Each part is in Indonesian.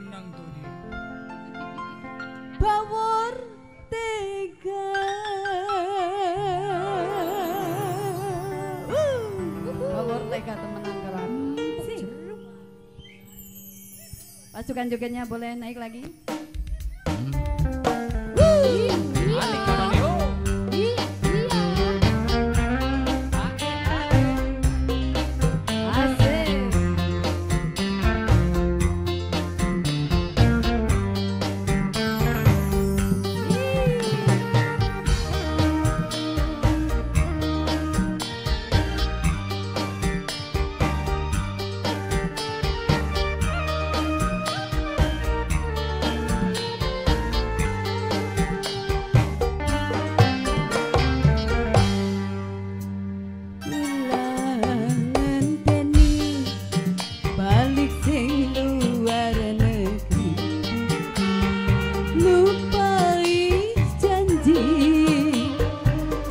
Ora kenang to di. bawor tega. Bawor tega temenan kawan. Pasukan jogetnya boleh naik lagi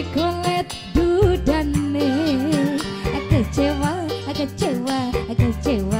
di kulit dudane. Kecewa kecewa kecewa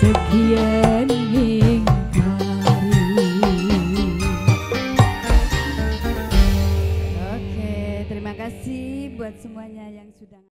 Oke, terima kasih buat semuanya yang sudah